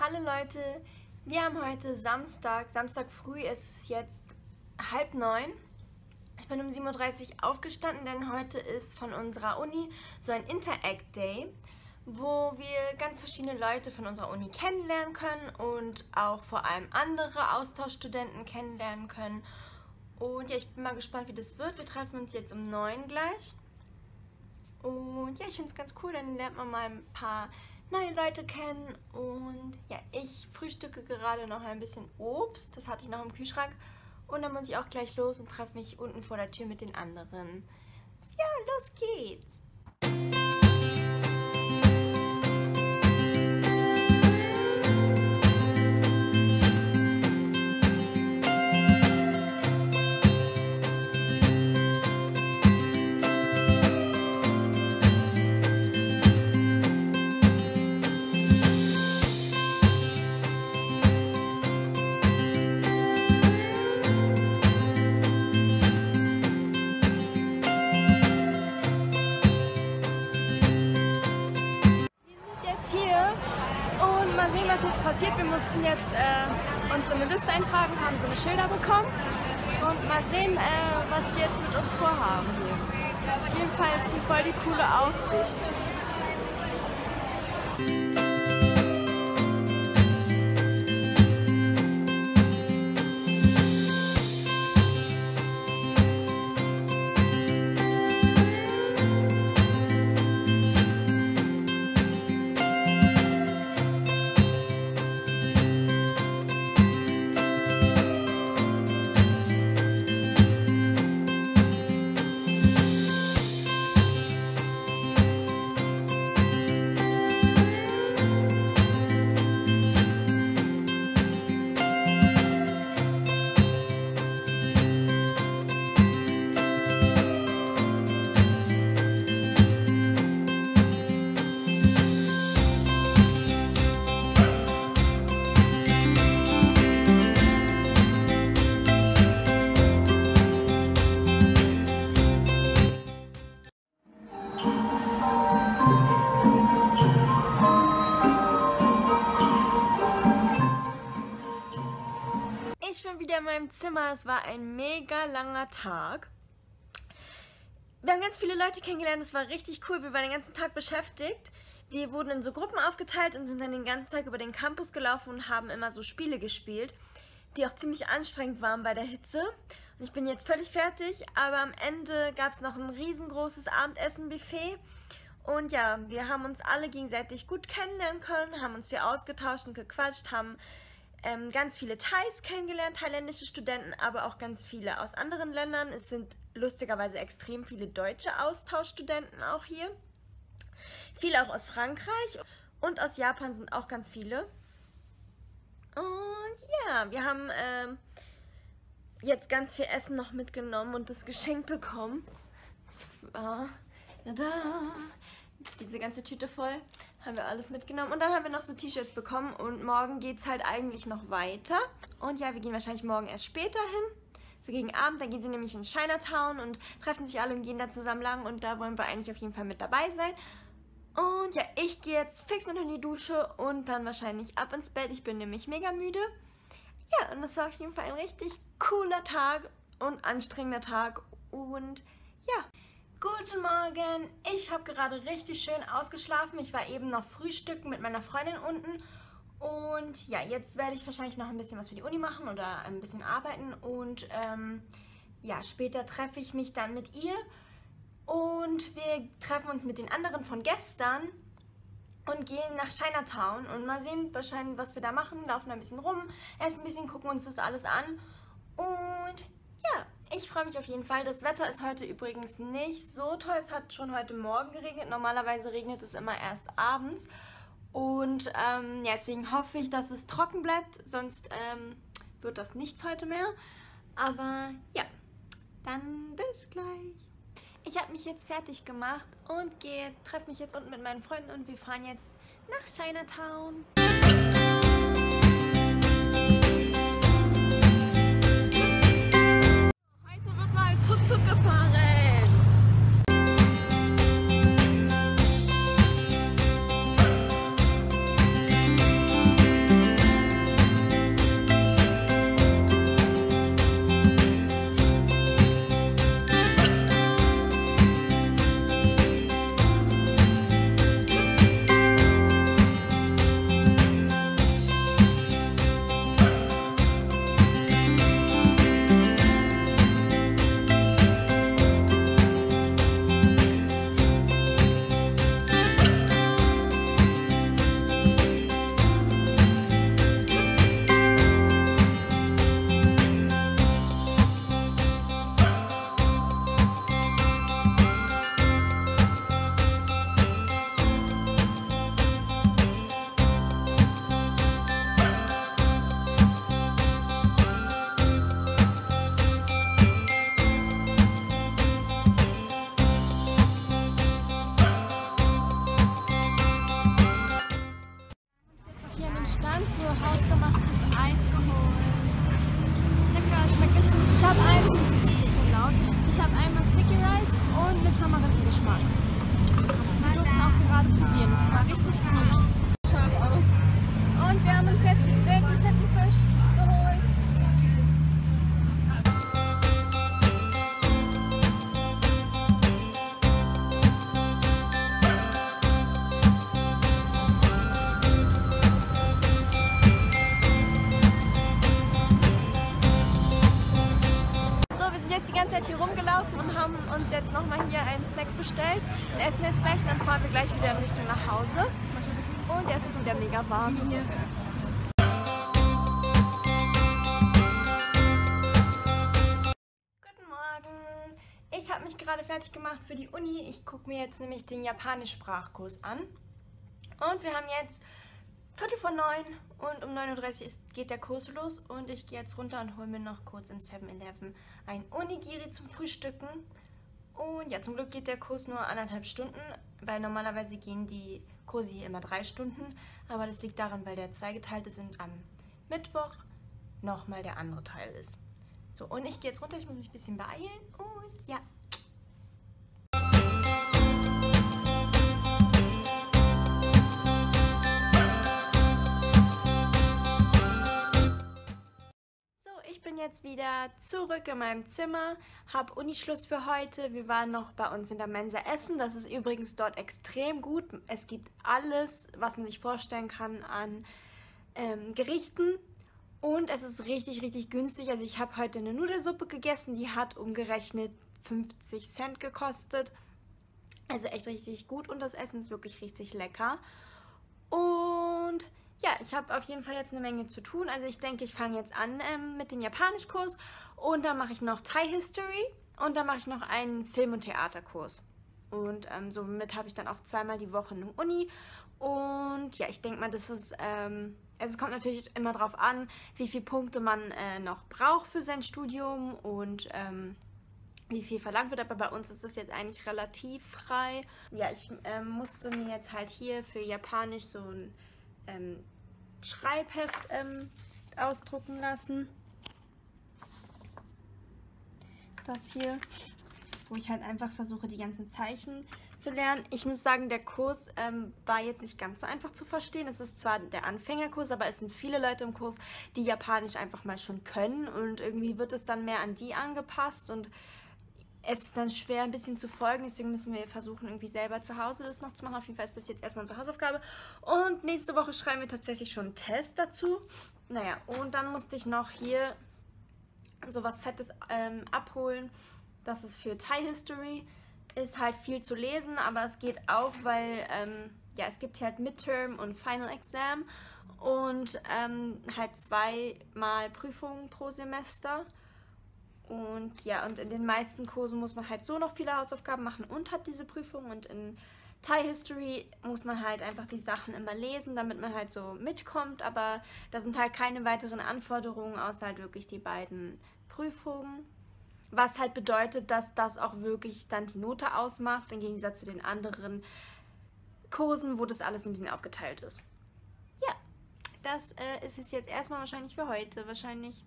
Hallo Leute, wir haben heute Samstag, Samstag früh, es ist jetzt halb neun. Ich bin um 7.30 Uhr aufgestanden, denn heute ist von unserer Uni so ein Interact Day, wo wir ganz verschiedene Leute von unserer Uni kennenlernen können und auch vor allem andere Austauschstudenten kennenlernen können. Und ja, ich bin mal gespannt, wie das wird. Wir treffen uns jetzt um neun gleich. Und ja, ich finde es ganz cool, dann lernt man mal ein paar neue Leute kennen. Und ja, ich frühstücke gerade noch ein bisschen Obst. Das hatte ich noch im Kühlschrank. Und dann muss ich auch gleich los und treffe mich unten vor der Tür mit den anderen. Ja, los geht's! Mal sehen, was jetzt passiert. Wir mussten jetzt äh, uns in eine Liste eintragen, haben so eine Schilder bekommen und mal sehen, äh, was die jetzt mit uns vorhaben. Auf jeden Fall ist hier voll die coole Aussicht. In meinem Zimmer. Es war ein mega langer Tag. Wir haben ganz viele Leute kennengelernt. Es war richtig cool. Wir waren den ganzen Tag beschäftigt. Wir wurden in so Gruppen aufgeteilt und sind dann den ganzen Tag über den Campus gelaufen und haben immer so Spiele gespielt, die auch ziemlich anstrengend waren bei der Hitze. Und ich bin jetzt völlig fertig, aber am Ende gab es noch ein riesengroßes Abendessen-Buffet. Und ja, wir haben uns alle gegenseitig gut kennenlernen können, haben uns viel ausgetauscht und gequatscht, haben ähm, ganz viele Thais kennengelernt, thailändische Studenten, aber auch ganz viele aus anderen Ländern. Es sind lustigerweise extrem viele deutsche Austauschstudenten auch hier. Viele auch aus Frankreich und aus Japan sind auch ganz viele. Und ja, wir haben ähm, jetzt ganz viel Essen noch mitgenommen und das Geschenk bekommen. Das war, tada, diese ganze Tüte voll haben wir alles mitgenommen. Und dann haben wir noch so T-Shirts bekommen und morgen geht es halt eigentlich noch weiter. Und ja, wir gehen wahrscheinlich morgen erst später hin, so gegen Abend. Dann gehen sie nämlich in Chinatown und treffen sich alle und gehen da zusammen lang und da wollen wir eigentlich auf jeden Fall mit dabei sein. Und ja, ich gehe jetzt fix unter die Dusche und dann wahrscheinlich ab ins Bett. Ich bin nämlich mega müde. Ja, und das war auf jeden Fall ein richtig cooler Tag und anstrengender Tag. Und ja, Guten Morgen, ich habe gerade richtig schön ausgeschlafen. Ich war eben noch frühstücken mit meiner Freundin unten. Und ja, jetzt werde ich wahrscheinlich noch ein bisschen was für die Uni machen oder ein bisschen arbeiten. Und ähm, ja, später treffe ich mich dann mit ihr. Und wir treffen uns mit den anderen von gestern und gehen nach Chinatown und mal sehen wahrscheinlich, was wir da machen. Laufen ein bisschen rum, essen ein bisschen, gucken uns das alles an. Und ja, ich freue mich auf jeden Fall. Das Wetter ist heute übrigens nicht so toll. Es hat schon heute Morgen geregnet. Normalerweise regnet es immer erst abends. Und ähm, ja, deswegen hoffe ich, dass es trocken bleibt. Sonst ähm, wird das nichts heute mehr. Aber ja, dann bis gleich. Ich habe mich jetzt fertig gemacht und gehe, treffe mich jetzt unten mit meinen Freunden und wir fahren jetzt nach Chinatown. An Tamarindengeschmack. Wir durften auch gerade probieren. Es war richtig gut. Uns jetzt nochmal hier einen Snack bestellt. Wir essen jetzt gleich und dann fahren wir gleich wieder in Richtung nach Hause. Und es ist wieder mega warm hier. Guten Morgen. Ich habe mich gerade fertig gemacht für die Uni. Ich gucke mir jetzt nämlich den Japanisch-Sprachkurs an. Und wir haben jetzt Viertel vor neun und um 9.30 Uhr geht der Kurs los und ich gehe jetzt runter und hole mir noch kurz im 7-Eleven ein Onigiri zum Frühstücken. Und ja, zum Glück geht der Kurs nur anderthalb Stunden, weil normalerweise gehen die Kurse hier immer drei Stunden. Aber das liegt daran, weil der zweigeteilt ist und am Mittwoch nochmal der andere Teil ist. So, und ich gehe jetzt runter, ich muss mich ein bisschen beeilen und ja. Jetzt wieder zurück in meinem Zimmer, habe Unischluss für heute. Wir waren noch bei uns in der Mensa essen. Das ist übrigens dort extrem gut. Es gibt alles, was man sich vorstellen kann an ähm, Gerichten. Und es ist richtig, richtig günstig. Also ich habe heute eine Nudelsuppe gegessen, die hat umgerechnet 50 Cent gekostet. Also echt richtig gut und das Essen ist wirklich richtig lecker. Und ja, ich habe auf jeden Fall jetzt eine Menge zu tun. Also ich denke, ich fange jetzt an ähm, mit dem Japanischkurs und dann mache ich noch Thai History und dann mache ich noch einen Film- und Theaterkurs. Und ähm, somit habe ich dann auch zweimal die Woche eine Uni. Und ja, ich denke mal, das ist, ähm, also es kommt natürlich immer darauf an, wie viele Punkte man äh, noch braucht für sein Studium und ähm, wie viel verlangt wird, aber bei uns ist das jetzt eigentlich relativ frei. Ja, ich ähm, musste mir jetzt halt hier für Japanisch so ein ähm, Schreibheft ähm, ausdrucken lassen. Das hier, wo ich halt einfach versuche, die ganzen Zeichen zu lernen. Ich muss sagen, der Kurs ähm, war jetzt nicht ganz so einfach zu verstehen. Es ist zwar der Anfängerkurs, aber es sind viele Leute im Kurs, die Japanisch einfach mal schon können und irgendwie wird es dann mehr an die angepasst und es ist dann schwer ein bisschen zu folgen, deswegen müssen wir versuchen, irgendwie selber zu Hause das noch zu machen. Auf jeden Fall ist das jetzt erstmal unsere Hausaufgabe. Und nächste Woche schreiben wir tatsächlich schon einen Test dazu. Naja, und dann musste ich noch hier sowas Fettes ähm, abholen. Das ist für Thai History. Ist halt viel zu lesen, aber es geht auch, weil ähm, ja, es gibt hier halt Midterm und Final Exam und ähm, halt zweimal Prüfungen pro Semester. Und ja, und in den meisten Kursen muss man halt so noch viele Hausaufgaben machen und hat diese Prüfung. Und in Thai History muss man halt einfach die Sachen immer lesen, damit man halt so mitkommt. Aber da sind halt keine weiteren Anforderungen, außer halt wirklich die beiden Prüfungen. Was halt bedeutet, dass das auch wirklich dann die Note ausmacht, im Gegensatz zu den anderen Kursen, wo das alles ein bisschen aufgeteilt ist. Ja, das äh, ist es jetzt erstmal wahrscheinlich für heute. Wahrscheinlich